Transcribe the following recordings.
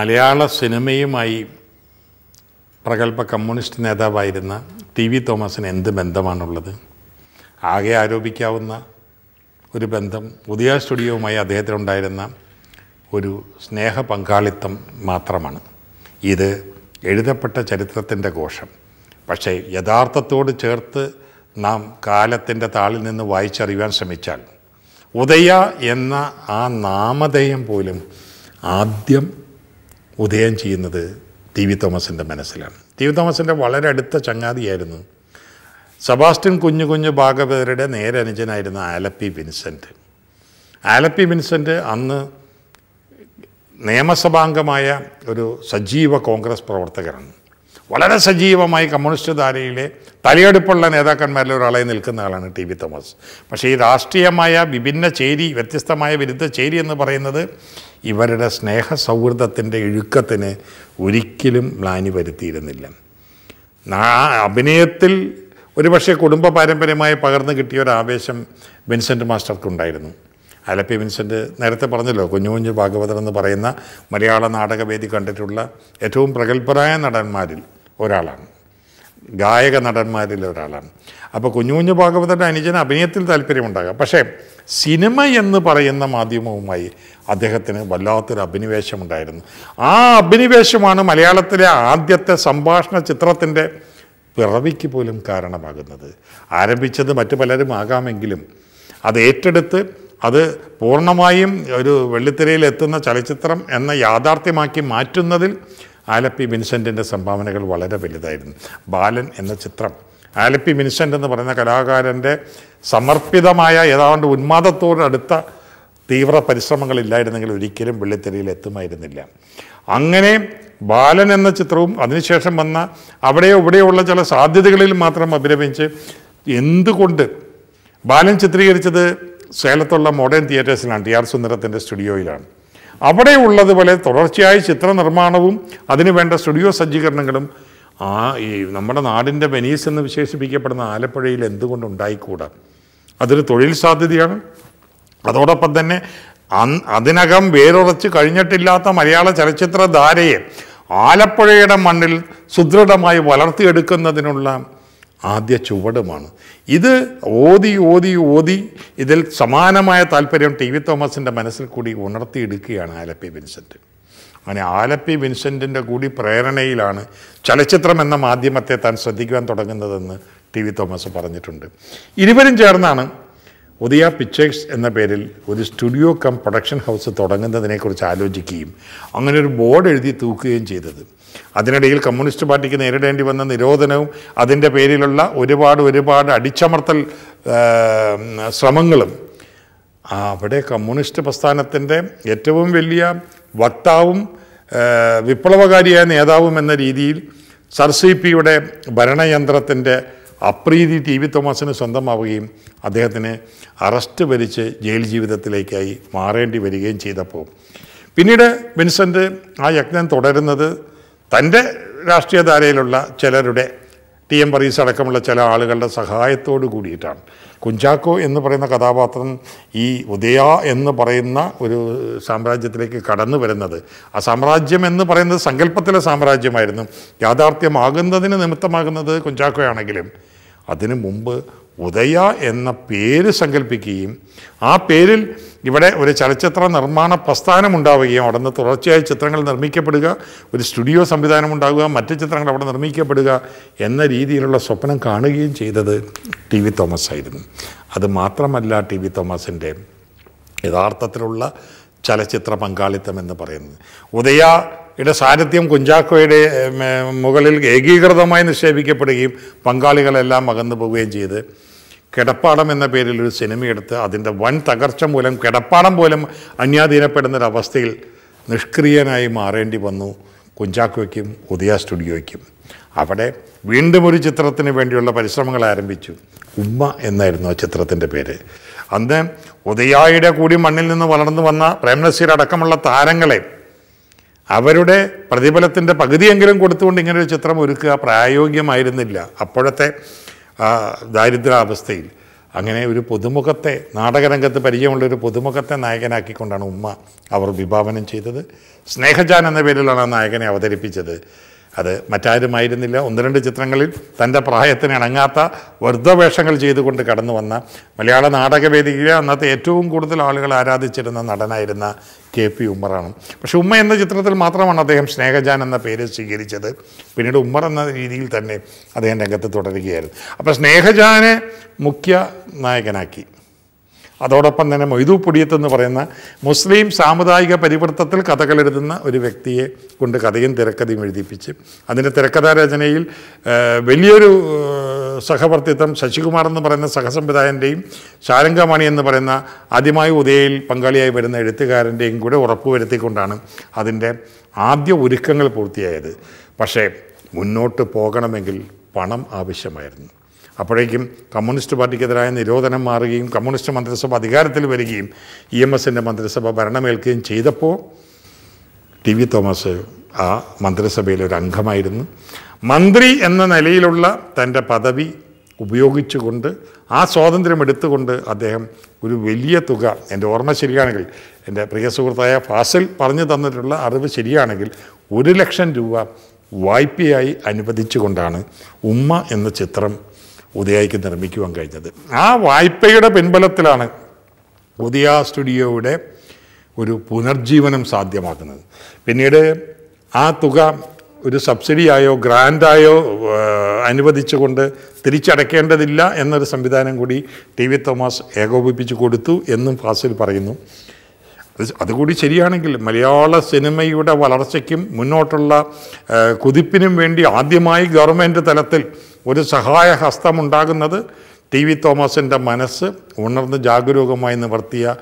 മലയാള സിനിമയുമായി പ്രഗത്ഭ കമ്മ്യൂണിസ്റ്റ് നേതാവായിരുന്ന ടി വി തോമസിന് എന്ത് ബന്ധമാണുള്ളത്? ആകെ ആരോപിക്കാവുന്ന ഒരു ബന്ധം ഉദയ സ്റ്റുഡിയോവുമായി അദ്ദേഹത്തിനുണ്ടായിരുന്ന ഒരു സ്നേഹ പങ്കാളിത്തം മാത്രമാണ്. ഇത് എഴുതപ്പെട്ട ചരിത്രത്തിന്റെ ഘോഷം. പക്ഷേ യഥാർത്ഥത്തോട് ചേർത്ത് നാം കാലത്തിന്റെ താളിൽ നിന്ന് വായിച്ചറിയുവാൻ ശ്രമിച്ചാൽ ഉദയ എന്ന ആ നാമധേയം പോലും ആദ്യം ഉദയം ചെയ്യുന്നത് ടി വി തോമസിന്റെ മനസ്സിലാണ്. ടി വി തോമസിന്റെ വളരെ അടുത്ത ചങ്ങാതിയായിരുന്നു. സെബാസ്റ്റ്യൻ കുഞ്ഞു കുഞ്ഞു ഭാഗവതരുടെ നേരനുജനായിരുന്ന ആലപ്പി വിൻസെന്റ് ആലപ്പി വിൻസെന്റ് അന്ന് നിയമസഭാംഗമായ ഒരു സജീവ കോൺഗ്രസ് പ്രവർത്തകരാണ് വളരെ സജീവമായി കമ്മ്യൂണിസ്റ്റ് ധാരയിലെ തലയെടുപ്പുള്ള നേതാക്കന്മാരിൽ ഒരാളായി നിൽക്കുന്ന ആളാണ് ടി വി തോമസ്. പക്ഷേ ഈ രാഷ്ട്രീയമായ വിഭിന്ന ചേരി വ്യത്യസ്തമായ വിരുദ്ധ ചേരി എന്ന് പറയുന്നത് ഇവരുടെ സ്നേഹ സൗഹൃദത്തിന്റെ ഇഴുക്കത്തിന് ഒരിക്കലും മ്ലാനി വരുത്തിയിരുന്നില്ല. അഭിനയത്തിൽ ഒരുപക്ഷെ കുടുംബ പാരമ്പര്യമായി പകർന്നു കിട്ടിയ ഒരു ആവേശം വിൻസെന്റ് മാസ്റ്റർക്കുണ്ടായിരുന്നു. അലപ്പി വിൻസെന്റ് നേരത്തെ പറഞ്ഞല്ലോ കുഞ്ഞു കുഞ്ഞു ഭാഗവതർ എന്ന് പറയുന്ന മലയാള നാടകവേദി കണ്ടിട്ടുള്ള ഏറ്റവും പ്രഗത്ഭരായ നടന്മാരിൽ ഒരാളാണ്. ഗായക നടന്മാരിൽ ഒരാളാണ്. അപ്പോൾ കുഞ്ഞു കുഞ്ഞു ഭാഗവതന്റെ അനുജന് അഭിനയത്തിൽ താല്പര്യമുണ്ടാകാം. പക്ഷേ സിനിമ എന്ന് പറയുന്ന മാധ്യമവുമായി അദ്ദേഹത്തിന് വല്ലാത്തൊരു അഭിനിവേശമുണ്ടായിരുന്നു. ആ അഭിനിവേശമാണ് മലയാളത്തിലെ ആദ്യത്തെ സംഭാഷണ ചിത്രത്തിന്റെ പിറവിക്ക് പോലും കാരണമാകുന്നത്. ആരംഭിച്ചത് മറ്റു പലരും ആകാമെങ്കിലും അത് ഏറ്റെടുത്ത് അത് പൂർണമായും ഒരു വെള്ളിത്തിരയിൽ എത്തുന്ന ചലച്ചിത്രം എന്ന യാഥാർത്ഥ്യമാക്കി മാറ്റുന്നതിൽ ആലപ്പി വിൻസെന്റിന്റെ സംഭാവനകൾ വളരെ വലുതായിരുന്നു. ബാലൻ എന്ന ചിത്രം. ആലപ്പി വിൻസെന്റ് എന്ന് പറയുന്ന കലാകാരന്റെ സമർപ്പിതമായ ഏതാണ്ട് ഉന്മാദത്തോടടുത്ത തീവ്ര പരിശ്രമങ്ങളില്ലായിരുന്നെങ്കിൽ ഒരിക്കലും വെള്ളിത്തെരയിൽ എത്തുമായിരുന്നില്ല. അങ്ങനെ ബാലൻ എന്ന ചിത്രവും അതിനുശേഷം വന്ന അവിടെയോ ഇവിടെയുള്ള ചില സാധ്യതകളിൽ മാത്രം അഭിനയിച്ച് എന്തുകൊണ്ട് ബാലൻ ചിത്രീകരിച്ചത് സേലത്തുള്ള മോഡേൺ തിയേറ്റേഴ്സിലാണ് ടി ആർ സുന്ദരത്തിന്റെ സ്റ്റുഡിയോയിലാണ്. അവിടെ ഉള്ളതുപോലെ ചിത്രനിർമ്മാണവും ചിത്ര നിർമ്മാണവും അതിനുവേണ്ട സ്റ്റുഡിയോ സജ്ജീകരണങ്ങളും ആ ഈ നമ്മുടെ നാടിന്റെ വെനീസ് എന്ന് വിശേഷിപ്പിക്കപ്പെടുന്ന ആലപ്പുഴയിൽ എന്തുകൊണ്ട് ഉണ്ടായിക്കൂടാ? അതൊരു തൊഴിൽ സാധ്യതയാണ്. അതോടൊപ്പം തന്നെ അതിനകം വേരുറച്ച് കഴിഞ്ഞിട്ടില്ലാത്ത മലയാള ചലച്ചിത്ര ധാരയെ ആലപ്പുഴയുടെ മണ്ണിൽ സുദൃഢമായി വളർത്തിയെടുക്കുന്നതിനുള്ള ആദ്യ ചുവടുമാണ്. ഇത് ഓതി ഓതി ഓതി ഇതിൽ സമാനമായ താല്പര്യം ടി വി തോമസിന്റെ മനസ്സിൽ കൂടി ഉണർത്തിയെടുക്കുകയാണ് ആലപ്പി വിൻസെന്റ് അങ്ങനെ ആലപ്പി വിൻസെന്റിന്റെ കൂടി പ്രേരണയിലാണ് ചലച്ചിത്രം എന്ന മാധ്യമത്തെ താൻ ശ്രദ്ധിക്കുവാൻ തുടങ്ങുന്നതെന്ന് ടി വി തോമസ് പറഞ്ഞിട്ടുണ്ട്. ഇരുവരും ചേർന്നാണ് ഉദയ പിക്ചേഴ്സ് എന്ന പേരിൽ ഒരു സ്റ്റുഡിയോ കം പ്രൊഡക്ഷൻ ഹൗസ് തുടങ്ങുന്നതിനെക്കുറിച്ച് ആലോചിക്കുകയും അങ്ങനെ ഒരു ബോർഡ് എഴുതി തൂക്കുകയും ചെയ്തത്. അതിനിടയിൽ കമ്മ്യൂണിസ്റ്റ് പാർട്ടിക്ക് നേരിടേണ്ടി വന്ന നിരോധനവും അതിന്റെ പേരിലുള്ള ഒരുപാട് ഒരുപാട് അടിച്ചമർത്തൽ ശ്രമങ്ങളും അവിടെ കമ്മ്യൂണിസ്റ്റ് പ്രസ്ഥാനത്തിന്റെ ഏറ്റവും വലിയ വക്താവും വിപ്ലവകാരിയായ നേതാവും എന്ന രീതിയിൽ സർ സി പിയുടെ ഭരണയന്ത്രത്തിന്റെ അപ്രീതി ടി വി തോമസിന് സ്വന്തമാവുകയും അദ്ദേഹത്തിന് അറസ്റ്റ് വരിച്ച് ജയിൽ ജീവിതത്തിലേക്കായി മാറേണ്ടി വരികയും ചെയ്തപ്പോൾ. പിന്നീട് വിൻസെന്റ് ആ യജ്ഞം തുടരുന്നത് തന്റെ രാഷ്ട്രീയധാരയിലുള്ള ചിലരുടെ ടി എം പറീസ് അടക്കമുള്ള ചില ആളുകളുടെ സഹായത്തോടു കൂടിയിട്ടാണ്. കുഞ്ചാക്കോ എന്ന് പറയുന്ന കഥാപാത്രം ഈ ഉദയ എന്ന് പറയുന്ന ഒരു സാമ്രാജ്യത്തിലേക്ക് കടന്നു വരുന്നത്. ആ സാമ്രാജ്യം എന്ന് പറയുന്നത് സങ്കല്പത്തിലെ സാമ്രാജ്യമായിരുന്നു. യാഥാർത്ഥ്യമാകുന്നതിന് നിമിത്തമാകുന്നത് കുഞ്ചാക്കോയാണെങ്കിലും അതിനു മുമ്പ് ഉദയ എന്ന പേര് സങ്കല്പിക്കുകയും ആ പേരിൽ ഇവിടെ ഒരു ചലച്ചിത്ര നിർമ്മാണ പ്രസ്ഥാനം ഉണ്ടാവുകയും അവിടെ നിന്ന് തുടർച്ചയായി ചിത്രങ്ങൾ നിർമ്മിക്കപ്പെടുക ഒരു സ്റ്റുഡിയോ സംവിധാനം ഉണ്ടാകുക മറ്റ് ചിത്രങ്ങൾ അവിടെ നിർമ്മിക്കപ്പെടുക എന്ന രീതിയിലുള്ള സ്വപ്നം കാണുകയും ചെയ്തത് ടി വി തോമസ് ആയിരുന്നു. അത് മാത്രമല്ല ടി വി തോമസിന്റെ യഥാർത്ഥത്തിലുള്ള ചലച്ചിത്ര പങ്കാളിത്തം എന്ന് പറയുന്നത്. ഉദയയുടെ സാന്നിധ്യം കുഞ്ചാക്കോയുടെ മുകളിൽ ഏകീകൃതമായി നിക്ഷേപിക്കപ്പെടുകയും പങ്കാളികളെല്ലാം അകന്നു പോവുകയും ചെയ്ത്. കിടപ്പാടം എന്ന പേരിൽ ഒരു സിനിമയെടുത്ത് അതിന്റെ വൻ തകർച്ച മൂലം കിടപ്പാടം പോലും അന്യാധീനപ്പെടുന്നൊരവസ്ഥയിൽ നിഷ്ക്രിയനായി മാറേണ്ടി വന്നു കുഞ്ചാക്കോയ്ക്കും ഉദയ സ്റ്റുഡിയോയ്ക്കും. അവിടെ വീണ്ടും ഒരു ചിത്രത്തിന് വേണ്ടിയുള്ള പരിശ്രമങ്ങൾ ആരംഭിച്ചു. ഉമ്മ എന്നായിരുന്നു ആ ചിത്രത്തിന്റെ പേര്. അന്ന് ഉദയായുടെ കൂടി മണ്ണിൽ നിന്ന് വളർന്നു വന്ന പ്രേംനസീർ അടക്കമുള്ള താരങ്ങളെ അവരുടെ പ്രതിഫലത്തിന്റെ പകുതിയെങ്കിലും കൊടുത്തുകൊണ്ട് ഇങ്ങനൊരു ചിത്രം ഒരുക്കുക പ്രായോഗികമായിരുന്നില്ല. അപ്പോഴത്തെ ദാരിദ്ര്യാവസ്ഥയിൽ. അങ്ങനെ ഒരു പുതുമുഖത്തെ നാടകരംഗത്ത് പരിചയമുള്ള ഒരു പുതുമുഖത്തെ നായകനാക്കിക്കൊണ്ടാണ് ഉമ്മ അവർ വിഭാവനം ചെയ്തത്. സ്നേഹജാൻ എന്ന പേരിലാണ് ആ നായകനെ അവതരിപ്പിച്ചത്. അത് മറ്റാരുമായിരുന്നില്ല. ഒന്ന് രണ്ട് ചിത്രങ്ങളിൽ തന്റെ പ്രായത്തിന് ഇണങ്ങാത്ത വെറുതെ വേഷങ്ങൾ ചെയ്തുകൊണ്ട് കടന്നു വന്ന മലയാള നാടകവേദിയിലെ അന്നത്തെ ഏറ്റവും കൂടുതൽ ആളുകൾ ആരാധിച്ചിരുന്ന നടനായിരുന്ന കെ പി ഉമ്മറാണ്. പക്ഷെ ഉമ്മ എന്ന ചിത്രത്തിൽ മാത്രമാണ് അദ്ദേഹം സ്നേഹജാൻ എന്ന പേര് സ്വീകരിച്ചത്. പിന്നീട് ഉമ്മർ എന്ന രീതിയിൽ തന്നെ അദ്ദേഹം രംഗത്ത് തുടരുകയായിരുന്നു. അപ്പോൾ സ്നേഹജാനെ മുഖ്യ നായകനാക്കി. അതോടൊപ്പം തന്നെ മൊയ്തു പുടിയത്ത് എന്ന് പറയുന്ന മുസ്ലിം സാമുദായിക പരിവൃത്തത്തിൽ കഥകളെഴുതുന്ന ഒരു വ്യക്തിയെ കൊണ്ട് കഥയും തിരക്കഥയും എഴുതിപ്പിച്ച് അതിന്റെ തിരക്കഥാ രചനയിൽ വലിയൊരു സഹവർത്തിത്വം ശശികുമാർ എന്ന് പറയുന്ന സഹസംവിധായകന്റെയും ശാരംഗമണി എന്ന് പറയുന്ന ആദ്യമായി ഉദയയിൽ പങ്കാളിയായി വരുന്ന എഴുത്തുകാരന്റെയും കൂടെ ഉറപ്പുവരുത്തിക്കൊണ്ടാണ് അതിന്റെ ആദ്യ ഒരുക്കങ്ങൾ പൂർത്തിയായത്. പക്ഷേ മുന്നോട്ട് പോകണമെങ്കിൽ പണം ആവശ്യമായിരുന്നു. അപ്പോഴേക്കും കമ്മ്യൂണിസ്റ്റ് പാർട്ടിക്കെതിരായ നിരോധനം മാറുകയും കമ്മ്യൂണിസ്റ്റ് മന്ത്രിസഭ അധികാരത്തിൽ വരികയും ഇ എം എസിന്റെ മന്ത്രിസഭ ഭരണമേൽക്കുകയും ചെയ്തപ്പോൾ ടി വി തോമസ് ആ മന്ത്രിസഭയിലെ ഒരു അംഗമായിരുന്നു. മന്ത്രി എന്ന നിലയിലുള്ള തന്റെ പദവി ഉപയോഗിച്ചുകൊണ്ട് ആ സ്വാതന്ത്ര്യം എടുത്തുകൊണ്ട് അദ്ദേഹം ഒരു വലിയ തുക എന്റെ ഓർമ്മ ശരിയാണെങ്കിൽ എന്റെ പ്രിയ സുഹൃത്തായ ഫാസിൽ പറഞ്ഞു തന്നിട്ടുള്ള അറിവ് ശരിയാണെങ്കിൽ ഒരു ലക്ഷം രൂപ വായ്പയായി അനുവദിച്ചുകൊണ്ടാണ് ഉമ്മ എന്ന ചിത്രം ഉദയായിക്ക് നിർമ്മിക്കുവാൻ കഴിഞ്ഞത്. ആ വായ്പയുടെ പിൻബലത്തിലാണ് ഉദയ സ്റ്റുഡിയോയുടെ ഒരു പുനർജീവനം സാധ്യമാക്കുന്നത് പിന്നീട് ആ തുക ഒരു സബ്സിഡിയായോ ഗ്രാൻഡായോ അനുവദിച്ചുകൊണ്ട് തിരിച്ചടയ്ക്കേണ്ടതില്ല എന്നൊരു സംവിധാനം കൂടി ടി വി തോമസ് ഏകോപിപ്പിച്ച് കൊടുത്തു എന്നും ഫാസിൽ പറയുന്നു. അത് അതുകൂടി ശരിയാണെങ്കിൽ മലയാള സിനിമയുടെ വളർച്ചയ്ക്കും മുന്നോട്ടുള്ള കുതിപ്പിനും വേണ്ടി ആദ്യമായി ഗവൺമെന്റ് തലത്തിൽ ഒരു സഹായ ഹസ്തം ഉണ്ടാകുന്നത് ടി വി തോമസിന്റെ മനസ്സ് ഉണർന്ന് ജാഗരൂകമായി നിവർത്തിയ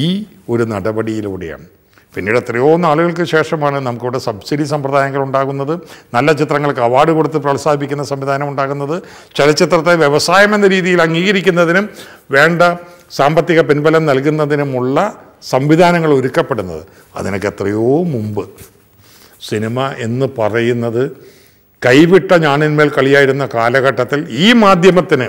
ഈ ഒരു നടപടിയിലൂടെയാണ്. പിന്നീട് എത്രയോ നാളുകൾക്ക് ശേഷമാണ് നമുക്കിവിടെ സബ്സിഡി സമ്പ്രദായങ്ങൾ ഉണ്ടാകുന്നത് നല്ല ചിത്രങ്ങൾക്ക് അവാർഡ് കൊടുത്ത് പ്രോത്സാഹിപ്പിക്കുന്ന സംവിധാനം ഉണ്ടാകുന്നത് ചലച്ചിത്രത്തെ വ്യവസായം എന്ന രീതിയിൽ അംഗീകരിക്കുന്നതിനും വേണ്ട സാമ്പത്തിക പിൻബലം നൽകുന്നതിനുമുള്ള സംവിധാനങ്ങൾ ഒരുക്കപ്പെടുന്നത്. അതിനൊക്കെ എത്രയോ മുമ്പ്. സിനിമ എന്ന് പറയുന്നത് കൈവിട്ട ഞാനിന്മേൽ കളിയായിരുന്ന കാലഘട്ടത്തിൽ ഈ മാധ്യമത്തിന്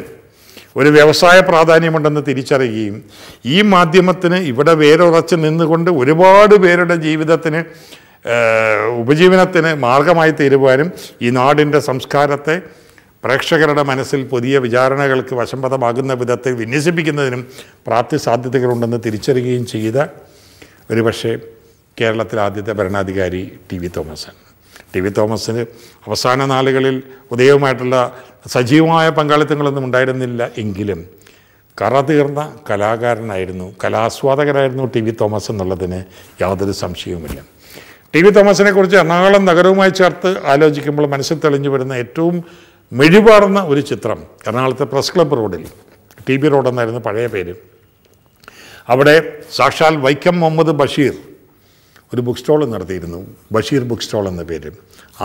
ഒരു വ്യവസായ പ്രാധാന്യമുണ്ടെന്ന് തിരിച്ചറിയുകയും ഈ മാധ്യമത്തിന് ഇവിടെ വേരുറച്ച് നിന്നുകൊണ്ട് ഒരുപാട് പേരുടെ ജീവിതത്തിന് ഉപജീവനത്തിന് മാർഗമായി തീരുവാനും ഈ നാടിന്റെ സംസ്കാരത്തെ പ്രേക്ഷകരുടെ മനസ്സിൽ പുതിയ വിചാരണകൾക്ക് വശംപഥമാകുന്ന വിധത്തിൽ വിന്യസിപ്പിക്കുന്നതിനും പ്രാപ്തി സാധ്യതകളുണ്ടെന്ന് തിരിച്ചറിയുകയും ചെയ്ത ഒരുപക്ഷെ കേരളത്തിലെ ആദ്യത്തെ ഭരണാധികാരി ടി വി തോമസാണ് ടി വി തോമസിന് അവസാന നാളുകളിൽ ഉദയവുമായിട്ടുള്ള സജീവമായ പങ്കാളിത്തങ്ങളൊന്നും ഉണ്ടായിരുന്നില്ല എങ്കിലും കറ തീർന്ന കലാകാരനായിരുന്നു കലാസ്വാദകനായിരുന്നു ടി വി തോമസ് എന്നുള്ളതിന് യാതൊരു സംശയവുമില്ല. ടി വി തോമസിനെക്കുറിച്ച് എറണാകുളം നഗരവുമായി ചേർത്ത് ആലോചിക്കുമ്പോൾ മനസ്സിൽ തെളിഞ്ഞു വരുന്ന ഏറ്റവും മെഴിവാർന്ന ഒരു ചിത്രം എറണാകുളത്തെ പ്രസ് ക്ലബ്ബ് റോഡിൽ ടി ബി റോഡെന്നായിരുന്നു പഴയ പേര്. അവിടെ സാക്ഷാൽ വൈക്കം മുഹമ്മദ് ബഷീർ ഒരു ബുക്ക് സ്റ്റോൾ നടത്തിയിരുന്നു ബഷീർ ബുക്ക് സ്റ്റോൾ എന്ന പേര്.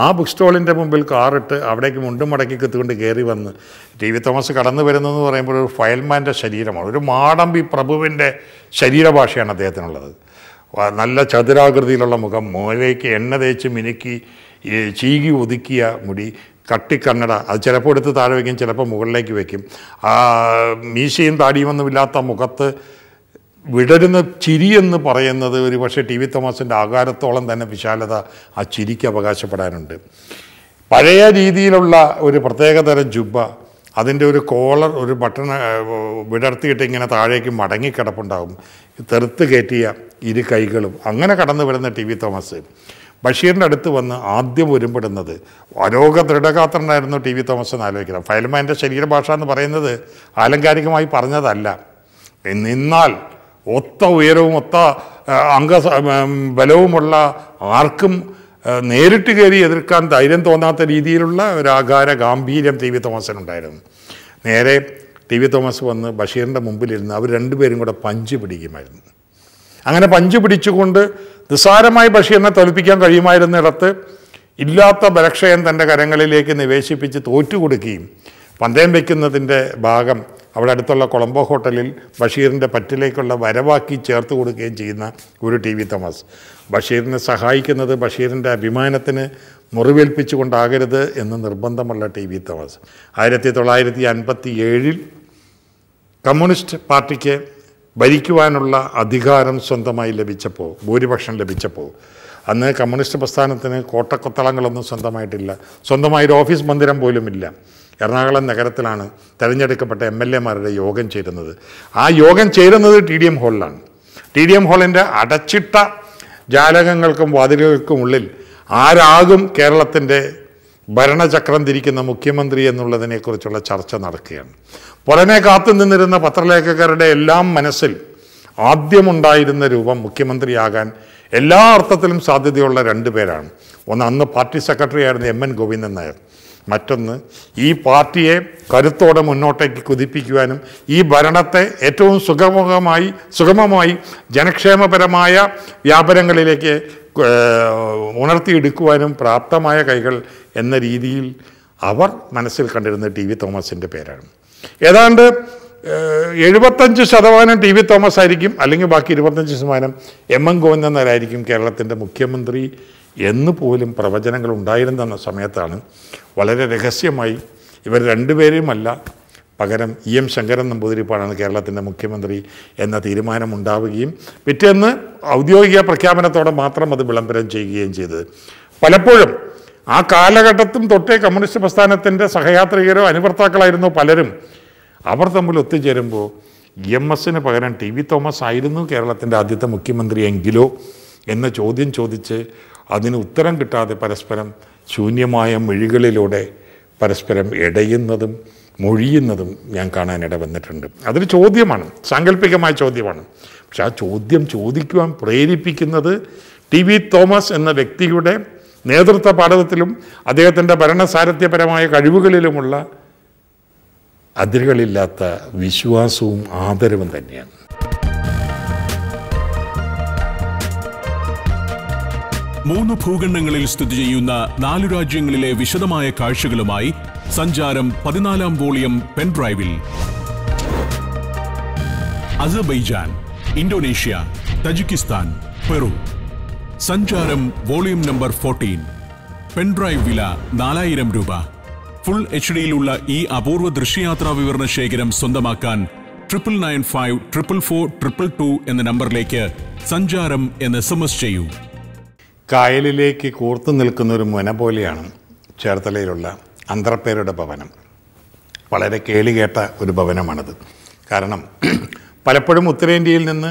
ആ ബുക്ക് സ്റ്റോളിന്റെ മുമ്പിൽ കാറിട്ട് അവിടേക്ക് മുണ്ടും മടക്കി കത്തുകൊണ്ട് കയറി വന്ന് ടി വി തോമസ് കടന്നു വരുന്നതെന്ന് പറയുമ്പോൾ ഒരു ഫയൽമാന്റെ ശരീരമാണ് ഒരു മാടമ്പി പ്രഭുവിന്റെ ശരീരഭാഷയാണ് അദ്ദേഹത്തിനുള്ളത്. നല്ല ചതുരാകൃതിയിലുള്ള മുഖം മോലേക്ക് എണ്ണ തേച്ച് മിനുക്കി ചീകി ഒതുക്കിയ മുടി കട്ടിക്കണ്ണട. അത് ചിലപ്പോൾ എടുത്ത് താഴെ വയ്ക്കും ചിലപ്പോൾ മുകളിലേക്ക് വയ്ക്കും ആ മീശയും താടിയുമൊന്നുമില്ലാത്ത മുഖത്ത് വിടരുന്ന ചിരിയെന്ന് പറയുന്നത് ഒരു പക്ഷേ ടി വി തോമസിന്റെ ആകാരത്തോളം തന്നെ വിശാലത ആ ചിരിക്ക് അവകാശപ്പെടാനുണ്ട്. പഴയ രീതിയിലുള്ള ഒരു പ്രത്യേകതരം ജുബ്ബ അതിന്റെ ഒരു കോളർ ഒരു ബട്ടൺ വിടർത്തിയിട്ട് ഇങ്ങനെ താഴേക്ക് മടങ്ങിക്കിടപ്പുണ്ടാകും. തെറുത്ത് കയറ്റിയ ഇരു കൈകളും. അങ്ങനെ കടന്നു വരുന്ന ടി വി തോമസ് ബഷീറിന്റെ അടുത്ത് വന്ന് ആദ്യം ഒരുമ്പെടുന്നത്. അരോഗ ദൃഢഗാത്രനായിരുന്നു ടി വി തോമസ് എന്ന് ആലോചിക്കണം ഫയൽമാന്റെ ശരീരഭാഷ എന്ന് പറയുന്നത് ആലങ്കാരികമായി പറഞ്ഞതല്ല. നിന്നാൽ ഒത്ത ഉയരവും ഒത്ത അംഗ ബലവുമുള്ള ആർക്കും നേരിട്ട് കയറി എതിർക്കാൻ ധൈര്യം തോന്നാത്ത രീതിയിലുള്ള ഒരു ആകാര ഗാംഭീര്യം ടി വി തോമസിനുണ്ടായിരുന്നു. നേരെ ടി വി തോമസ് വന്ന് ബഷീറിന്റെ മുമ്പിലിരുന്ന് അവർ രണ്ടുപേരും കൂടെ പഞ്ച് പിടിക്കുമായിരുന്നു. അങ്ങനെ പഞ്ച് പിടിച്ചുകൊണ്ട് നിസ്സാരമായി ബഷീറിനെ തോൽപ്പിക്കാൻ കഴിയുമായിരുന്നിടത്ത് ഇല്ലാത്ത ബലക്ഷയം തന്റെ കരങ്ങളിലേക്ക് നിവേശിപ്പിച്ച് തോറ്റുകൊടുക്കുകയും പന്തയം വയ്ക്കുന്നതിന്റെ ഭാഗം അവിടെ അടുത്തുള്ള കൊളംബോ ഹോട്ടലിൽ ബഷീറിന്റെ പറ്റിലേക്കുള്ള വരവാക്കി ചേർത്ത് കൊടുക്കുകയും ചെയ്യുന്ന ഒരു ടി വി തോമസ്. ബഷീറിനെ സഹായിക്കുന്നത് ബഷീറിന്റെ അഭിമാനത്തിന് മുറിവേൽപ്പിച്ചുകൊണ്ടാകരുത് എന്ന് നിർബന്ധമുള്ള ടി വി തോമസ്. ആയിരത്തി തൊള്ളായിരത്തി അൻപത്തി ഏഴിൽ കമ്മ്യൂണിസ്റ്റ് പാർട്ടിക്ക് ഭരിക്കുവാനുള്ള അധികാരം സ്വന്തമായി ലഭിച്ചപ്പോൾ ഭൂരിപക്ഷം ലഭിച്ചപ്പോൾ അന്ന് കമ്മ്യൂണിസ്റ്റ് പ്രസ്ഥാനത്തിന് കോട്ടക്കൊത്തളങ്ങളൊന്നും സ്വന്തമായിട്ടില്ല. സ്വന്തമായൊരു ഓഫീസ് മന്ദിരം പോലുമില്ല. എറണാകുളം നഗരത്തിലാണ് തിരഞ്ഞെടുക്കപ്പെട്ട എം എൽ എമാരുടെ യോഗം ചേരുന്നത്. ആ യോഗം ചേരുന്നത് ടി ഡി എം ഹാളിലാണ്. ടി ഡി എം ഹാളിന്റെ അടച്ചിട്ട ജാലകങ്ങൾക്കും വാതിലുകൾക്കും ഉള്ളിൽ ആരാകും കേരളത്തിന്റെ ഭരണചക്രം തിരിക്കുന്ന മുഖ്യമന്ത്രി എന്നുള്ളതിനെക്കുറിച്ചുള്ള ചർച്ച നടക്കുകയാണ്. പുറമെ കാത്തു നിന്നിരുന്ന പത്രലേഖകരുടെ എല്ലാം മനസ്സിൽ ആദ്യമുണ്ടായിരുന്ന രൂപം മുഖ്യമന്ത്രിയാകാൻ എല്ലാ അർത്ഥത്തിലും സാധ്യതയുള്ള രണ്ട് പേരാണ്. ഒന്ന് അന്ന് പാർട്ടി സെക്രട്ടറി ആയിരുന്ന എം എൻ ഗോവിന്ദൻ നായർ. മറ്റൊന്ന് ഈ പാർട്ടിയെ കരുത്തോടെ മുന്നോട്ടേക്ക് കുതിപ്പിക്കുവാനും ഈ ഭരണത്തെ ഏറ്റവും സുഗമമായി സുഗമമായി ജനക്ഷേമപരമായ വ്യാപനങ്ങളിലേക്ക് ഏഹ്, ഉണർത്തിയെടുക്കുവാനും പ്രാപ്തമായ കൈകൾ എന്ന രീതിയിൽ അവർ മനസ്സിൽ കണ്ടിരുന്ന ടി വി തോമസിന്റെ പേരാണ്. ഏതാണ്ട് എഴുപത്തഞ്ച് ശതമാനം ടി വി തോമസ് ആയിരിക്കും അല്ലെങ്കിൽ ബാക്കി ഇരുപത്തഞ്ച് ശതമാനം എം എൻ ഗോവിന്ദൻ നായരായിരിക്കും കേരളത്തിന്റെ മുഖ്യമന്ത്രി എന്ന് പോലും പ്രവചനങ്ങൾ ഉണ്ടായിരുന്ന സമയത്താണ് വളരെ രഹസ്യമായി ഇവർ രണ്ടുപേരുമല്ല പകരം ഇ എം ശങ്കരൻ നമ്പൂതിരിപ്പാടാണ് കേരളത്തിന്റെ മുഖ്യമന്ത്രി എന്ന തീരുമാനമുണ്ടാവുകയും പിറ്റേന്ന് ഔദ്യോഗിക പ്രഖ്യാപനത്തോടെ മാത്രം അത് വിളംബരം ചെയ്യുകയും ചെയ്തത്. പലപ്പോഴും ആ കാലഘട്ടത്തും തൊട്ടേ കമ്മ്യൂണിസ്റ്റ് പ്രസ്ഥാനത്തിന്റെ സഹയാത്രികരോ അനുവർത്താക്കളായിരുന്നു പലരും. അവർ തമ്മിൽ ഒത്തുചേരുമ്പോൾ എം എസിന് പകരം ടി വി തോമസ് ആയിരുന്നു കേരളത്തിന്റെ ആദ്യത്തെ മുഖ്യമന്ത്രി എങ്കിലോ എന്ന ചോദ്യം ചോദിച്ച് അതിന് ഉത്തരം കിട്ടാതെ പരസ്പരം ശൂന്യമായ മിഴികളിലൂടെ പരസ്പരം ഇടയുന്നതും മൊഴിയുന്നതും ഞാൻ കാണാനിട വന്നിട്ടുണ്ട്. അതൊരു ചോദ്യമാണ്. സാങ്കല്പികമായ ചോദ്യമാണ്. പക്ഷെ ആ ചോദ്യം ചോദിക്കുവാൻ പ്രേരിപ്പിക്കുന്നത് ടി വി തോമസ് എന്ന വ്യക്തിയുടെ നേതൃത്വ പാഠത്തിലും അദ്ദേഹത്തിന്റെ ഭരണസാരഥ്യപരമായ കഴിവുകളിലുമുള്ള അതിരുകളില്ലാത്ത വിശ്വാസവും ആദരവും തന്നെയാണ്. മൂന്ന് ഭൂഖണ്ഡങ്ങളിൽ സ്ഥിതി ചെയ്യുന്ന നാലു രാജ്യങ്ങളിലെ വിശദമായ കാഴ്ചകളുമായി സഞ്ചാരം പതിനാലാം volume പെൻഡ്രൈവിൽ Azerbaijan Indonesia Tajikistan Peru. Sancharam volume number fourteen pendrive വില നാലായിരം രൂപ. ഫുൾ എച്ച് ഡിയിലുള്ള ഈ അപൂർവ ദൃശ്യയാത്രാ വിവരണ ശേഖരം സ്വന്തമാക്കാൻ triple nine five triple four triple two എന്ന നമ്പറിലേക്ക് സഞ്ചാരം എന്ന് എസ് എം എസ് ചെയ്യൂ. കായലിലേക്ക് കൂർത്തു നിൽക്കുന്ന ഒരു മുന പോലെയാണ് ചേർത്തലയിലുള്ള അന്തർപ്പേരുടെ ഭവനം. വളരെ കേളികേട്ട ഒരു ഭവനമാണത്. കാരണം പലപ്പോഴും ഉത്തരേന്ത്യയിൽ നിന്ന്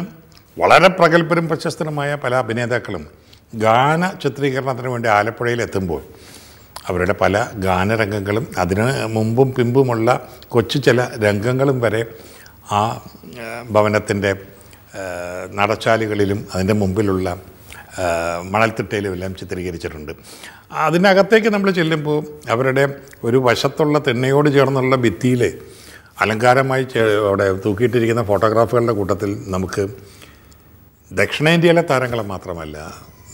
വളരെ പ്രഗത്ഭരും പ്രശസ്തരുമായ പല അഭിനേതാക്കളും ഗാന ചിത്രീകരണത്തിന് വേണ്ടി ആലപ്പുഴയിൽ എത്തുമ്പോൾ അവരുടെ പല ഗാനരംഗങ്ങളും അതിന് മുമ്പും പിമ്പുമുള്ള കൊച്ചു ചില രംഗങ്ങളും വരെ ആ ഭവനത്തിന്റെ നടച്ചാലുകളിലും അതിന്റെ മുമ്പിലുള്ള ആ, മണൽത്തിട്ടയിലും എല്ലാം ചിത്രീകരിച്ചിട്ടുണ്ട്. അതിനകത്തേക്ക് നമ്മൾ ചെല്ലുമ്പോൾ അവരുടെ ഒരു വശത്തുള്ള തെണ്ണയോട് ചേർന്നുള്ള ഭിത്തിയിൽ അലങ്കാരമായി അവിടെ തൂക്കിയിട്ടിരിക്കുന്ന ഫോട്ടോഗ്രാഫുകളുടെ കൂട്ടത്തിൽ നമുക്ക് ദക്ഷിണേന്ത്യയിലെ താരങ്ങളെ മാത്രമല്ല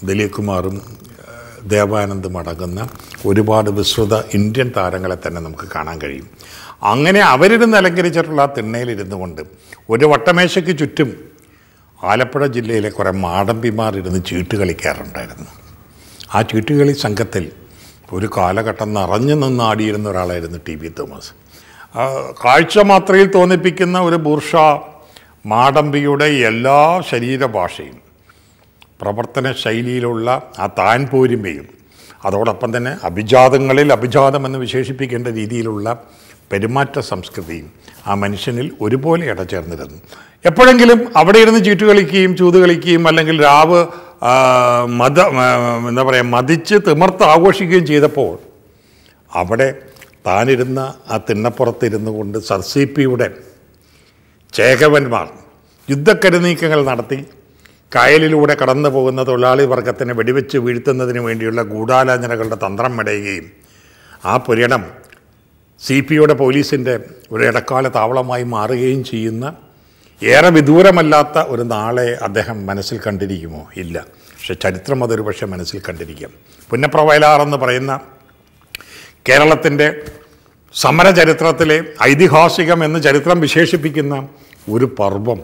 ദിലീപ് കുമാറും ദേവാനന്ദും അടങ്ങുന്ന ഒരുപാട് വിശ്രുത ഇന്ത്യൻ താരങ്ങളെ തന്നെ നമുക്ക് കാണാൻ കഴിയും. അങ്ങനെ അവരിരുന്ന് അലങ്കരിച്ചിട്ടുള്ള ആ തിണ്ണയിലിരുന്നു കൊണ്ട് ഒരു വട്ടമേശയ്ക്ക് ചുറ്റും ആലപ്പുഴ ജില്ലയിലെ കുറേ മാടമ്പിമാർ ഇരുന്ന് ചീട്ട് കളിക്കാറുണ്ടായിരുന്നു. ആ ചീട്ടുകളി സംഘത്തിൽ ഒരു കാലഘട്ടം നിറഞ്ഞു നിന്ന് ആടിയിരുന്ന ഒരാളായിരുന്നു ടി വി തോമസ്. കാഴ്ച മാത്രയിൽ തോന്നിപ്പിക്കുന്ന ഒരു ബൂർഷ മാടമ്പിയുടെ എല്ലാ ശരീരഭാഷയും പ്രവർത്തന ശൈലിയിലുള്ള ആ താൻ പോരുമയും അതോടൊപ്പം തന്നെ അഭിജാതങ്ങളിൽ അഭിജാതമെന്ന് വിശേഷിപ്പിക്കേണ്ട രീതിയിലുള്ള പെരുമാറ്റ സംസ്കൃതിയും ആ മനുഷ്യനിൽ ഒരുപോലെ ഇടചേർന്നിരുന്നു. എപ്പോഴെങ്കിലും അവിടെ ഇരുന്ന് ചീട്ട് കളിക്കുകയും ചൂത് കളിക്കുകയും അല്ലെങ്കിൽ രാവ് മത എന്താ പറയുക മതിച്ച് തിമർത്ത് ആഘോഷിക്കുകയും ചെയ്തപ്പോൾ അവിടെ താനിരുന്ന ആ തിണ്ണപ്പുറത്തിരുന്നു കൊണ്ട് സർ സി പിയുടെ ചേകവന്മാർ യുദ്ധക്കരുനീക്കങ്ങൾ നടത്തി കായലിലൂടെ കടന്നു പോകുന്ന തൊഴിലാളി വർഗത്തിനെ വെടിവെച്ച് വീഴ്ത്തുന്നതിന് വേണ്ടിയുള്ള ഗൂഢാലോചനകളുടെ തന്ത്രം മെടയുകയും ആ പുരണം സി പിയുടെ പോലീസിന്റെ ഒരു ഇടക്കാല താവളമായി മാറുകയും ചെയ്യുന്ന ഏറെ വിദൂരമല്ലാത്ത ഒരു നാളെ അദ്ദേഹം മനസ്സിൽ കണ്ടിരിക്കുമോ? ഇല്ല. പക്ഷെ ചരിത്രം അതൊരു പക്ഷേ മനസ്സിൽ കണ്ടിരിക്കാം. പുന്നപ്രവയലാർ എന്ന് പറയുന്ന കേരളത്തിന്റെ സമരചരിത്രത്തിലെ ഐതിഹാസികം എന്ന് ചരിത്രം വിശേഷിപ്പിക്കുന്ന ഒരു പർവം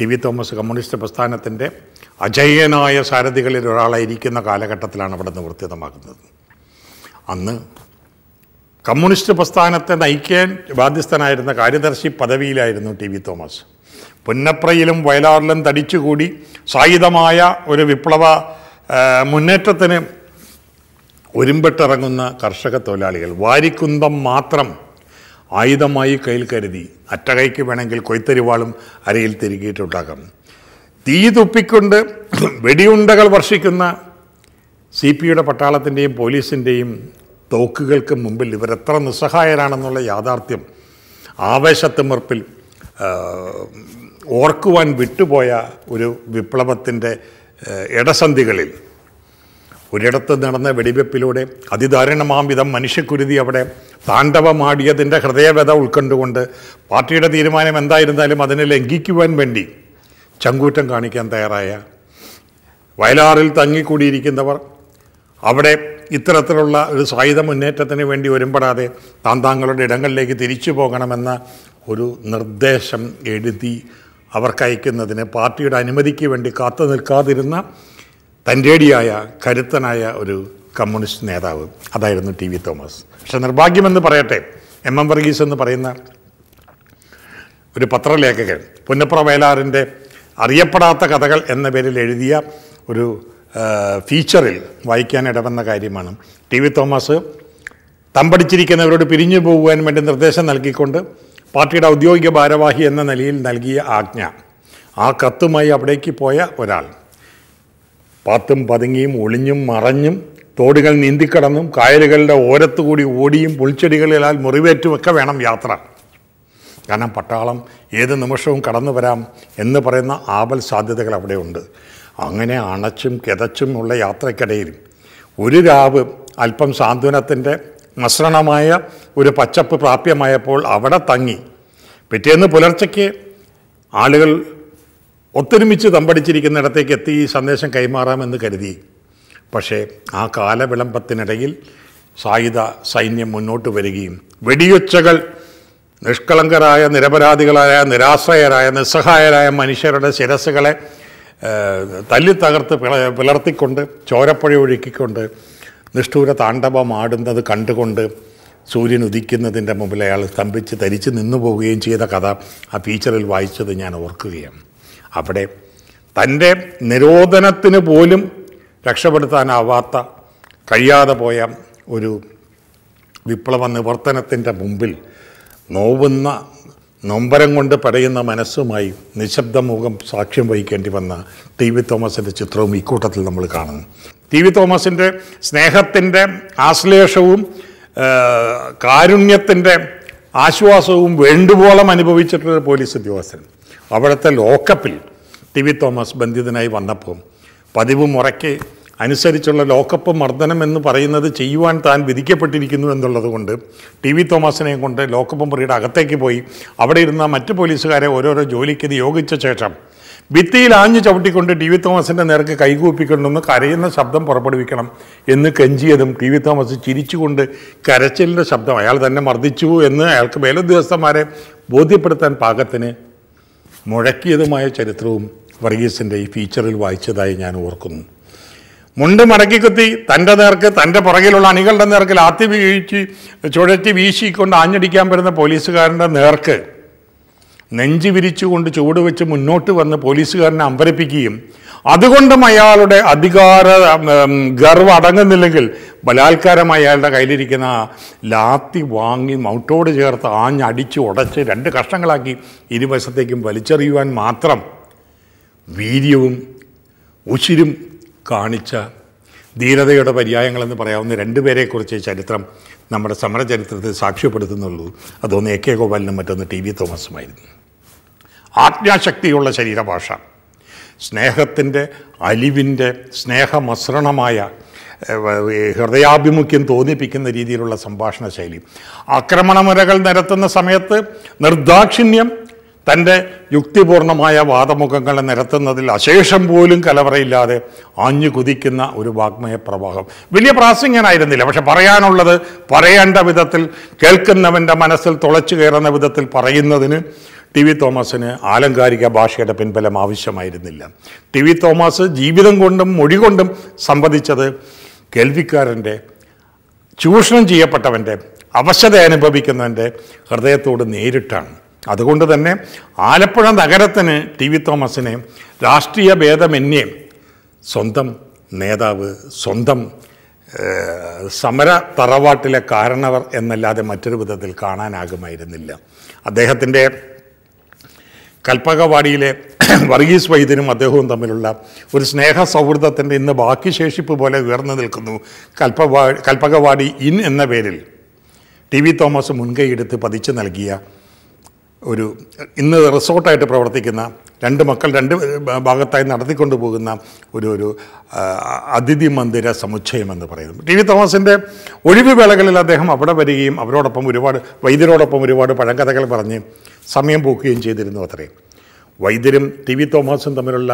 ടി വി തോമസ് കമ്മ്യൂണിസ്റ്റ് പ്രസ്ഥാനത്തിന്റെ അജയ്യനായ സാരഥികളിൽ ഒരാളായിരിക്കുന്ന കാലഘട്ടത്തിലാണ് അവിടെ നിവർത്തിതമാക്കുന്നത് അന്ന് കമ്മ്യൂണിസ്റ്റ് പ്രസ്ഥാനത്തെ നയിക്കാൻ ബാധ്യസ്ഥനായിരുന്ന കാര്യദർശി പദവിയിലായിരുന്നു ടി വി തോമസ്. പുന്നപ്രയിലും വയലാറിലും തടിച്ചുകൂടി സായുധമായ ഒരു വിപ്ലവ മുന്നേറ്റത്തിന് ഒരുമ്പെട്ടിറങ്ങുന്ന കർഷക തൊഴിലാളികൾ. വാരിക്കുന്തം മാത്രം ആയുധമായി കയ്യിൽ കരുതി അറ്റകൈക്ക് വേണമെങ്കിൽ കൊയ്ത്തരിവാളും അരയിൽ തിരികിയിട്ടുണ്ടാക്കാം തീ തുപ്പിക്കൊണ്ട് വെടിയുണ്ടകൾ വർഷിക്കുന്ന സി പി യുടെ പട്ടാളത്തിന്റെയും പോലീസിന്റെയും തോക്കുകൾക്ക് മുമ്പിൽ ഇവരെത്ര നിസ്സഹായരാണെന്നുള്ള യാഥാർത്ഥ്യം ആവേശത്തിമിർപ്പിൽ ഓർക്കുവാൻ വിട്ടുപോയ ഒരു വിപ്ലവത്തിന്റെ ഇടസന്ധികളിൽ. ഒരിടത്ത് നടന്ന വെടിവെപ്പിലൂടെ അതിദാരുണമാം വിധം മനുഷ്യക്കുരുതി അവിടെ താണ്ഡവമാടിയതിന്റെ ഹൃദയവ്യത ഉൾക്കൊണ്ടുകൊണ്ട് പാർട്ടിയുടെ തീരുമാനം എന്തായിരുന്നാലും അതിനെ ലംഘിക്കുവാൻ വേണ്ടി ചങ്കൂറ്റം കാണിക്കാൻ തയ്യാറായ വയലാറിൽ തങ്ങിക്കൂടിയിരിക്കുന്നവർ അവിടെ ഇത്തരത്തിലുള്ള ഒരു സായുധ മുന്നേറ്റത്തിന് വേണ്ടി ഒരുമ്പെടാതെ താൻ താങ്കളുടെ ഇടങ്ങളിലേക്ക് തിരിച്ചു പോകണമെന്ന ഒരു നിർദ്ദേശം എഴുതി അവർക്കയക്കുന്നതിന് പാർട്ടിയുടെ അനുമതിക്ക് വേണ്ടി കാത്തു നിൽക്കാതിരുന്ന തന്റേടിയായ കരുത്തനായ ഒരു കമ്മ്യൂണിസ്റ്റ് നേതാവ്. അതായിരുന്നു ടി വി തോമസ്. പക്ഷെ നിർഭാഗ്യമെന്ന് പറയട്ടെ എം എം വർഗീസ് എന്ന് പറയുന്ന ഒരു പത്രലേഖകൻ പുന്നപ്ര വയലാറിന്റെ അറിയപ്പെടാത്ത കഥകൾ എന്ന പേരിൽ എഴുതിയ ഒരു ഫീച്ചറിൽ വായിക്കാൻ ഇടവന്ന കാര്യമാണ്. ടി വി തോമസ് തമ്പടിച്ചിരിക്കുന്നവരോട് പിരിഞ്ഞു പോകുവാൻ വേണ്ടി നിർദ്ദേശം നൽകിക്കൊണ്ട് പാർട്ടിയുടെ ഔദ്യോഗിക ഭാരവാഹി എന്ന നിലയിൽ നൽകിയ ആജ്ഞ. ആ കത്തുമായി അവിടേക്ക് പോയ ഒരാൾ. പാത്തും പതുങ്ങിയും ഒളിഞ്ഞും മറഞ്ഞും തോടുകൾ നീന്തിക്കടന്നും കായലുകളുടെ ഓരത്തുകൂടി ഓടിയും പുൽച്ചെടികളിലാൽ മുറിവേറ്റുമൊക്കെ വേണം യാത്ര. കാരണം പട്ടാളം ഏത് നിമിഷവും കടന്നു വരാം എന്ന് പറയുന്ന ആപൽ സാധ്യതകൾ അവിടെയുണ്ട്. അങ്ങനെ അണച്ചും കിതച്ചും ഉള്ള യാത്രക്കിടയിൽ ഒരു രാവ് അല്പം സാന്ത്വനത്തിന്റെ മസ്രണമായ ഒരു പച്ചപ്പ് പ്രാപ്യമായപ്പോൾ അവിടെ തങ്ങി. പിറ്റേന്ന് പുലർച്ചയ്ക്ക് ആളുകൾ ഒത്തൊരുമിച്ച് തമ്പടിച്ചിരിക്കുന്നിടത്തേക്ക് എത്തി ഈ സന്ദേശം കൈമാറാമെന്ന് കരുതി. പക്ഷേ ആ കാലവിളംബത്തിനിടയിൽ സായുധ സൈന്യം മുന്നോട്ട് വരികയും വെടിയൊച്ചകൾ നിഷ്കളങ്കരായ നിരപരാധികളായ നിരാശ്രയരായ നിസ്സഹായരായ മനുഷ്യരുടെ ശിരസ്സുകളെ തല്ലി തകർത്ത് പിള പിളർത്തിക്കൊണ്ട് ചോരപ്പഴ ഒഴുക്കിക്കൊണ്ട് നിഷ്ഠൂര താണ്ഡവമാടുന്നത് കണ്ടുകൊണ്ട് സൂര്യൻ ഉദിക്കുന്നതിന്റെ മുമ്പിൽ അയാൾ സ്തംഭിച്ച് ധരിച്ച് നിന്നു പോവുകയും ചെയ്ത കഥ ആ ഫീച്ചറിൽ വായിച്ചത് ഞാൻ ഓർക്കുകയാണ്. അവിടെ തന്റെ നിരോധനത്തിന് പോലും രക്ഷപ്പെടുത്താനാവാത്ത കഴിയാതെ പോയ ഒരു വിപ്ലവ നിവർത്തനത്തിന്റെ മുമ്പിൽ നോവുന്ന നൊമ്പരം കൊണ്ട് പടയുന്ന മനസ്സുമായി നിശബ്ദമുഖം സാക്ഷ്യം വഹിക്കേണ്ടി വന്ന ടി വി തോമസിന്റെ ചിത്രവും ഇക്കൂട്ടത്തിൽ കൂട്ടത്തിൽ നമ്മൾ കാണുന്നു. ടി വി തോമസിന്റെ സ്നേഹത്തിന്റെ ആശ്ലേഷവും കാരുണ്യത്തിന്റെ ആശ്വാസവും വേണ്ടുവോളം അനുഭവിച്ചിട്ടുള്ള പോലീസ് ഉദ്യോഗസ്ഥൻ. അവിടുത്തെ ലോക്കപ്പിൽ ടി വി തോമസ് ബന്ധിതനായി വന്നപ്പോൾ പതിവ് മുറയ്ക്ക് അനുസരിച്ചുള്ള ലോക്കപ്പ് മർദ്ദനം എന്ന് പറയുന്നത് ചെയ്യുവാൻ താൻ വിധിക്കപ്പെട്ടിരിക്കുന്നു എന്നുള്ളത് കൊണ്ട് ടി വി തോമസിനെ കൊണ്ട് ലോക്കപ്പ് മുറിയുടെ അകത്തേക്ക് പോയി അവിടെ ഇരുന്ന മറ്റ് പോലീസുകാരെ ഓരോരോ ജോലിക്ക് നിയോഗിച്ച ശേഷം ഭിത്തിയിൽ ആഞ്ഞു ചവിട്ടിക്കൊണ്ട് ടി വി തോമസിന്റെ നേർക്ക് കൈകൂപ്പിക്കൊണ്ടൊന്ന് കരയുന്ന ശബ്ദം പുറപ്പെടുവിക്കണം എന്ന് കെഞ്ചിയതും ടി വി തോമസ് ചിരിച്ചുകൊണ്ട് കരച്ചിലിന്റെ ശബ്ദം അയാൾ തന്നെ മർദ്ദിച്ചു എന്ന് അയാൾക്ക് മേലുദ്യോഗസ്ഥന്മാരെ ബോധ്യപ്പെടുത്താൻ പാകത്തിന് മുഴക്കിയതുമായ ചരിത്രവും വർഗീസിന്റെ ഈ ഫീച്ചറിൽ വായിച്ചതായി ഞാൻ ഓർക്കുന്നു. മുണ്ട് മടക്കി കുത്തി തന്റെ നേർക്ക് തന്റെ പുറകിലുള്ള അണികളുടെ നേർക്ക് ലാത്തി വീഴ്ചി ചുഴറ്റി വീശിക്കൊണ്ട് ആഞ്ഞടിക്കാൻ വരുന്ന പോലീസുകാരന്റെ നേർക്ക് നെഞ്ചു വിരിച്ചുകൊണ്ട് ചുവട് വെച്ച് മുന്നോട്ട് വന്ന് പോലീസുകാരനെ അമ്പരപ്പിക്കുകയും അതുകൊണ്ടും അയാളുടെ അധികാര ഗർവ് അടങ്ങുന്നില്ലെങ്കിൽ ബലാത്കാരം അയാളുടെ കയ്യിലിരിക്കുന്ന ലാത്തി വാങ്ങി മൗട്ടോട് ചേർത്ത് ആഞ്ഞടിച്ച് ഉടച്ച് രണ്ട് കഷ്ണങ്ങളാക്കി ഇരുവശത്തേക്കും വലിച്ചെറിയുവാൻ മാത്രം വീര്യവും ഉശിരും കാണിച്ച ധീരതയുടെ പര്യായങ്ങളെന്ന് പറയാവുന്ന രണ്ടുപേരെക്കുറിച്ച് ചരിത്രം നമ്മുടെ സമരചരിത്രത്തിൽ സാക്ഷ്യപ്പെടുത്തുന്നുള്ളൂ. അതൊന്ന് എ കെ ഗോപാലിനും മറ്റൊന്ന് ടി വി തോമസുമായിരുന്നു. ആജ്ഞാശക്തിയുള്ള ശരീരഭാഷ സ്നേഹത്തിന്റെ അലിവിന്റെ സ്നേഹമസൃണമായ ഹൃദയാഭിമുഖ്യം തോന്നിപ്പിക്കുന്ന രീതിയിലുള്ള സംഭാഷണ ശൈലി ആക്രമണമുരകൾ നിരത്തുന്ന സമയത്ത് നിർദാക്ഷിണ്യം തന്റെ യുക്തിപൂർണമായ വാദമുഖങ്ങളെ നിരത്തുന്നതിൽ അശേഷം പോലും കലവറയില്ലാതെ ആഞ്ഞു കുതിക്കുന്ന ഒരു വാഗ്മയ പ്രവാഹം വലിയ പ്രാസംഗനായിരുന്നില്ല പക്ഷെ പറയാനുള്ളത് പറയേണ്ട വിധത്തിൽ കേൾക്കുന്നവന്റെ മനസ്സിൽ തുളച്ചു കയറുന്ന വിധത്തിൽ പറയുന്നതിന് ടി വി തോമസിന് ആലങ്കാരിക ഭാഷയുടെ പിൻബലം ആവശ്യമായിരുന്നില്ല. ടി വി തോമസ് ജീവിതം കൊണ്ടും മൊഴി കൊണ്ടും സംവദിച്ചത് കേൾവിക്കാരന്റെ ചൂഷണം ചെയ്യപ്പെട്ടവന്റെ അവശത അനുഭവിക്കുന്നവന്റെ ഹൃദയത്തോട് നേരിട്ടാണ്. അതുകൊണ്ട് തന്നെ ആലപ്പുഴ നഗരത്തിന് ടി വി തോമസിനെ രാഷ്ട്രീയ ഭേദമന്യേ സ്വന്തം നേതാവ് സ്വന്തം സമര തറവാട്ടിലെ കാരണവർ എന്നല്ലാതെ മറ്റൊരു വിധത്തിൽ കാണാനാകുമായിരുന്നില്ല. അദ്ദേഹത്തിന്റെ കൽപ്പകവാടിയിലെ വർഗീസ് വൈദ്യനും അദ്ദേഹവും തമ്മിലുള്ള ഒരു സ്നേഹ സൗഹൃദത്തിന്റെ ഇന്ന് ബാക്കി ശേഷിപ്പ് പോലെ ഉയർന്നു നിൽക്കുന്നു. കൽപ്പവാ കൽപ്പകവാടി ഇൻ എന്ന പേരിൽ ടി വി തോമസ് മുൻകൈയെടുത്ത് പതിച്ചു നൽകിയ ഒരു ഇന്ന് റിസോർട്ടായിട്ട് പ്രവർത്തിക്കുന്ന രണ്ട് മക്കൾ രണ്ട് ഭാഗത്തായി നടത്തിക്കൊണ്ടു പോകുന്ന ഒരു ഒരു അതിഥി മന്ദിര സമുച്ചയം എന്ന് പറയുന്നത് ടി വി തോമസിന്റെ ഒഴിവ് വേളകളിൽ അദ്ദേഹം അവിടെ വരികയും അവരോടൊപ്പം ഒരുപാട് വൈദ്യരോടൊപ്പം ഒരുപാട് പഴങ്കഥകൾ പറഞ്ഞ് സമയം പോക്കുകയും ചെയ്തിരുന്നു അത്രയും വൈദ്യരും ടി വി തോമസും തമ്മിലുള്ള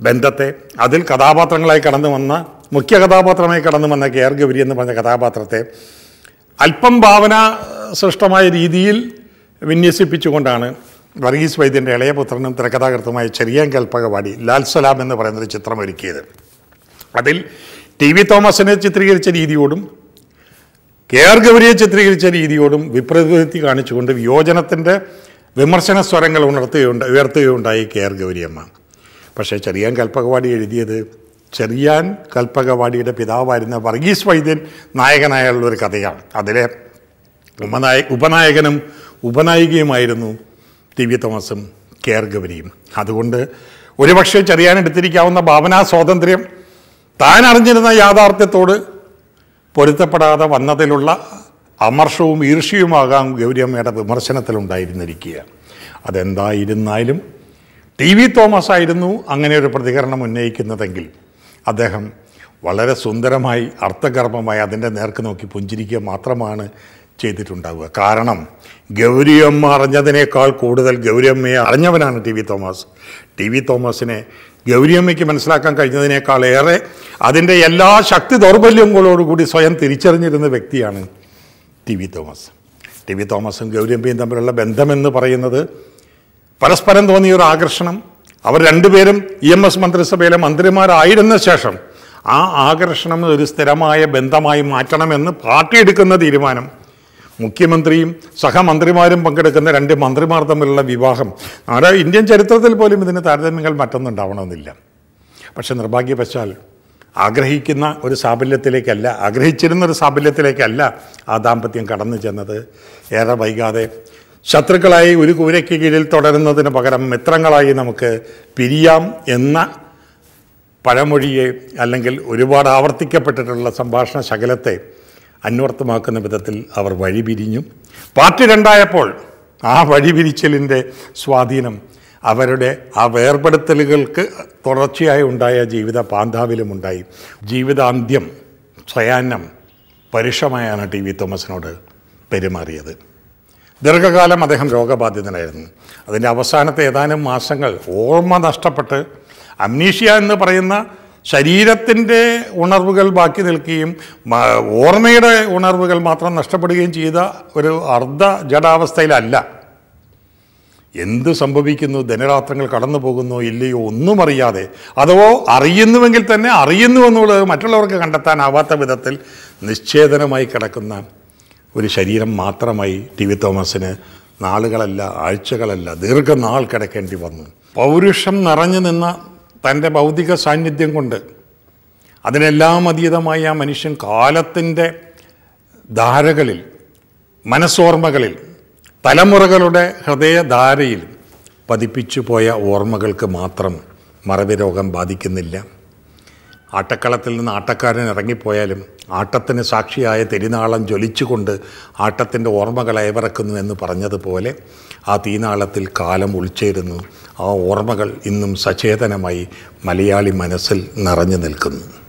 ബന്ധത്തെ അതിൽ കഥാപാത്രങ്ങളായി കടന്നു വന്ന മുഖ്യ കഥാപാത്രമായി കടന്നു വന്ന കെ ആർ ഗൗരി എന്ന് പറഞ്ഞ കഥാപാത്രത്തെ അല്പം ഭാവന സൃഷ്ടമായ രീതിയിൽ വിന്യസിപ്പിച്ചുകൊണ്ടാണ് വർഗീസ് വൈദ്യന്റെ ഇളയ പുത്രനും തിരക്കഥാകൃത്തുമായ ചെറിയാൻ കൽപ്പകവാടി ലാൽ സലാം എന്ന് പറയുന്നൊരു ചിത്രം ഒരുക്കിയത്. അതിൽ ടി വി തോമസിനെ ചിത്രീകരിച്ച രീതിയോടും കെ ആർ ഗൗരിയെ ചിത്രീകരിച്ച രീതിയോടും വിപ്രതി കാണിച്ചുകൊണ്ട് വിയോജനത്തിന്റെ വിമർശന സ്വരങ്ങൾ ഉണർത്തുകയുണ്ട് ഉയർത്തുകയുണ്ടായി കെ ആർ ഗൗരിയമ്മ. പക്ഷേ ചെറിയാൻ കൽപ്പകവാടി എഴുതിയത് ചെറിയാൻ കൽപ്പകവാടിയുടെ പിതാവായിരുന്ന വർഗീസ് വൈദ്യൻ നായകനായുള്ള ഒരു കഥയാണ്. അതിലെ ഉപനായ ഉപനായകനും ഉപനായികയുമായിരുന്നു വി തോമസും കെ ആർ ഗൗരിയും. അതുകൊണ്ട് ഒരുപക്ഷെ ചെറിയാനെടുത്തിരിക്കാവുന്ന ഭാവനാ സ്വാതന്ത്ര്യം താൻ അറിഞ്ഞിരുന്ന യാഥാർത്ഥ്യത്തോട് പൊരുത്തപ്പെടാതെ വന്നതിലുള്ള അമർഷവും ഈർഷ്യയുമാകാം ഗൗരിയമ്മയുടെ വിമർശനത്തിലുണ്ടായിരുന്നിരിക്കുക. അതെന്തായിരുന്നാലും ടി വി തോമസ് ആയിരുന്നു അങ്ങനെ ഒരു പ്രതികരണം ഉന്നയിക്കുന്നതെങ്കിൽ അദ്ദേഹം വളരെ സുന്ദരമായി അർത്ഥഗർഭമായി അതിന്റെ നേർക്ക് നോക്കി പുഞ്ചിരിക്കുക മാത്രമാണ് ചെയ്തിട്ടുണ്ടാവുക. കാരണം ഗൗരിയമ്മ അറിഞ്ഞതിനേക്കാൾ കൂടുതൽ ഗൗരിയമ്മയെ അറിഞ്ഞവനാണ് T V Thomas. T V തോമസിനെ ഗൗരിയമ്മയ്ക്ക് മനസ്സിലാക്കാൻ കഴിഞ്ഞതിനേക്കാൾ ഏറെ അതിന്റെ എല്ലാ ശക്തി ദൗർബല്യങ്ങളോടുകൂടി സ്വയം തിരിച്ചറിഞ്ഞിരുന്ന വ്യക്തിയാണ് T V Thomas. T V തോമസും ഗൗരിയമ്മയും തമ്മിലുള്ള ബന്ധമെന്ന് പറയുന്നത് പരസ്പരം തോന്നിയ ഒരു ആകർഷണം. അവർ രണ്ടുപേരും ഇ എം എസ് മന്ത്രിസഭയിലെ മന്ത്രിമാരായിരുന്ന ശേഷം ആ ആകർഷണം ഒരു സ്ഥിരമായ ബന്ധമായി മാറ്റണമെന്ന് പാർട്ടി എടുക്കുന്ന തീരുമാനം. മുഖ്യമന്ത്രിയും സഹമന്ത്രിമാരും പങ്കെടുക്കുന്ന രണ്ട് മന്ത്രിമാർ തമ്മിലുള്ള വിവാഹം. നമ്മുടെ ഇന്ത്യൻ ചരിത്രത്തിൽ പോലും ഇതിന് താരതമ്യങ്ങൾ മറ്റൊന്നും ഉണ്ടാവണമെന്നില്ല പക്ഷെ നിർഭാഗ്യവശാൽ ആഗ്രഹിക്കുന്ന ഒരു സാഫല്യത്തിലേക്കല്ല ആഗ്രഹിച്ചിരുന്ന ഒരു സാഫല്യത്തിലേക്കല്ല ആ ദാമ്പത്യം കടന്നു ചെന്നത്. ഏറെ വൈകാതെ ശത്രുക്കളായി ഒരു കൂരയ്ക്ക് കീഴിൽ തുടരുന്നതിന് പകരം മിത്രങ്ങളായി നമുക്ക് പിരിയാം എന്ന പഴമൊഴിയെ അല്ലെങ്കിൽ ഒരുപാട് ആവർത്തിക്കപ്പെട്ടിട്ടുള്ള സംഭാഷണ ശകലത്തെ അന്വർത്ഥമാക്കുന്ന വിധത്തിൽ അവർ വഴിപിരിഞ്ഞു. പാർട്ടി രണ്ടായപ്പോൾ ആ വഴിപിരിച്ചലിന്റെ സ്വാധീനം അവരുടെ ആ വേർപെടുത്തലുകൾക്ക് തുടർച്ചയായി ഉണ്ടായ ജീവിത പാന്താവിലും ഉണ്ടായി. ജീവിതാന്ത്യം സ്വയാന്നം പരുഷമായാണ് ടി വി തോമസിനോട് പെരുമാറിയത്. ദീർഘകാലം അദ്ദേഹം രോഗബാധിതനായിരുന്നു. അതിന്റെ അവസാനത്തെ ഏതാനും മാസങ്ങൾ ഓർമ്മ നഷ്ടപ്പെട്ട് അമ്നീഷ്യ എന്ന് പറയുന്ന ശരീരത്തിന്റെ ഉണർവുകൾ ബാക്കി നിൽക്കുകയും ഓർമ്മയുടെ ഉണർവുകൾ മാത്രം നഷ്ടപ്പെടുകയും ചെയ്ത ഒരു അർദ്ധ ജഡാവസ്ഥയിലല്ല. എന്ത് സംഭവിക്കുന്നു ധനരാത്രങ്ങൾ കടന്നു പോകുന്നു ഇല്ലയോ ഒന്നും അറിയാതെ അതോ അറിയുന്നുവെങ്കിൽ തന്നെ അറിയുന്നു എന്നുള്ളത് മറ്റുള്ളവർക്ക് കണ്ടെത്താനാവാത്ത വിധത്തിൽ നിശ്ചേതനമായി കിടക്കുന്ന ഒരു ശരീരം മാത്രമായി ടി വി തോമസിന് നാളുകളല്ല ആഴ്ചകളല്ല ദീർഘനാൾ കിടക്കേണ്ടി വന്നു. പൗരുഷം നിറഞ്ഞു നിന്ന തന്റെ ഭൗതിക സാന്നിധ്യം കൊണ്ട് അതിനെല്ലാം അതീതമായി ആ മനുഷ്യൻ കാലത്തിന്റെ ധാരകളിൽ മനസ്സോർമ്മകളിൽ തലമുറകളുടെ ഹൃദയധാരയിൽ പതിപ്പിച്ചു പോയ ഓർമ്മകൾക്ക് മാത്രം മറവി രോഗം ബാധിക്കുന്നില്ല. ആട്ടക്കളത്തിൽ നിന്ന് ആട്ടക്കാരൻ ഇറങ്ങിപ്പോയാലും ആട്ടത്തിന് സാക്ഷിയായ തിരുനാളം ജ്വലിച്ചുകൊണ്ട് ആട്ടത്തിന്റെ ഓർമ്മകൾ അയവിറക്കുന്നു എന്ന് പറഞ്ഞതുപോലെ ആ തീനാളത്തിൽ കാലം ഉൾച്ചേരുന്നു. ആ ഓർമ്മകൾ ഇന്നും സചേതനമായി മലയാളി മനസ്സിൽ നിറഞ്ഞു നിൽക്കുന്നു.